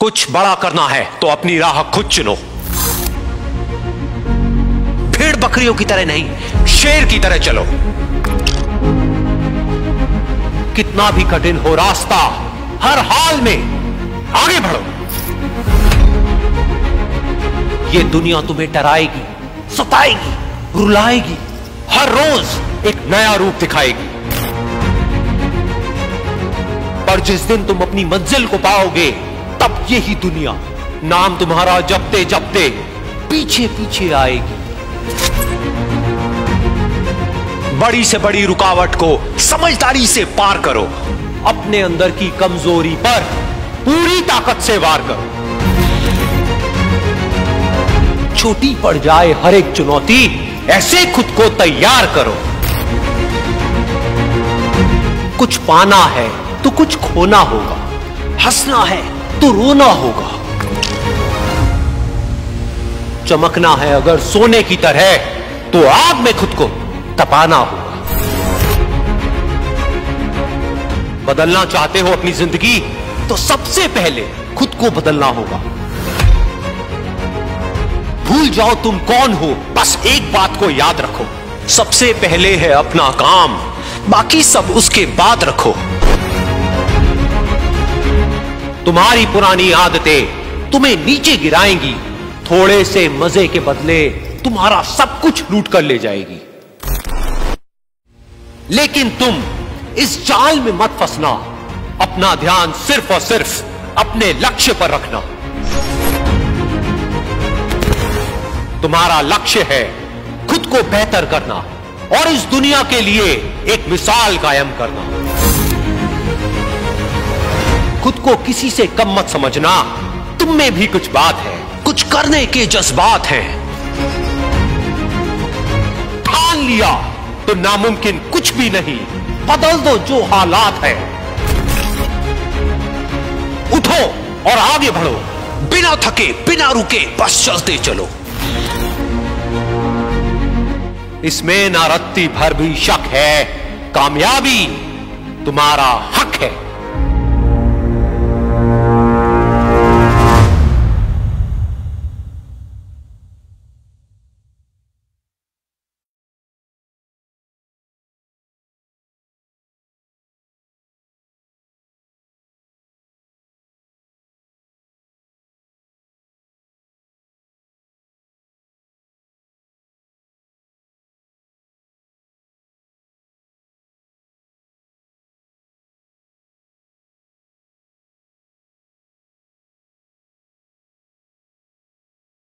कुछ बड़ा करना है तो अपनी राह खुद चुनो। भेड़ बकरियों की तरह नहीं, शेर की तरह चलो। कितना भी कठिन हो रास्ता, हर हाल में आगे बढ़ो। ये दुनिया तुम्हें डराएगी, सताएगी, रुलाएगी, हर रोज एक नया रूप दिखाएगी। पर जिस दिन तुम अपनी मंजिल को पाओगे यही दुनिया। नाम तुम्हारा जपते जपते पीछे पीछे आएगी। बड़ी से बड़ी रुकावट को समझदारी से पार करो। अपने अंदर की कमज़ोरी पर पूरी ताकत से वार करो। छोटी पड़ जाए हर एक चुनौती, ऐसे खुद को तैयार करो। कुछ पाना है तो कुछ खोना होगा। हंसना है तो रोना होगा। चमकना है अगर सोने की तरह तो आग में खुद को तपाना होगा। बदलना चाहते हो अपनी ज़िंदगी तो सबसे पहले खुद को बदलना होगा। भूल जाओ तुम कौन हो, बस एक बात को याद रखो। सबसे पहले है अपना काम, बाकी सब उसके बाद रखो। तुम्हारी पुरानी आदतें तुम्हें नीचे गिराएँगी। थोड़े से मज़े के बदले तुम्हारा सब कुछ लूट कर ले जाएगी। लेकिन तुम इस चाल में मत फंसना। अपना ध्यान सिर्फ़ और सिर्फ़ अपने लक्ष्य पर रखना। तुम्हारा लक्ष्य है खुद को बेहतर करना और इस दुनिया के लिए एक मिसाल कायम करना। खुद को किसी से कम मत समझना। तुम में भी कुछ बात है। कुछ करने के जज्बात हैं। ठान लिया तो नामुमकिन कुछ भी नहीं। बदल दो जो हालात है। उठो और आगे बढ़ो। बिना थके, बिना रुके, बस चलते चलो। इसमें ना रत्ती भर भी शक है। कामयाबी तुम्हारा हक है।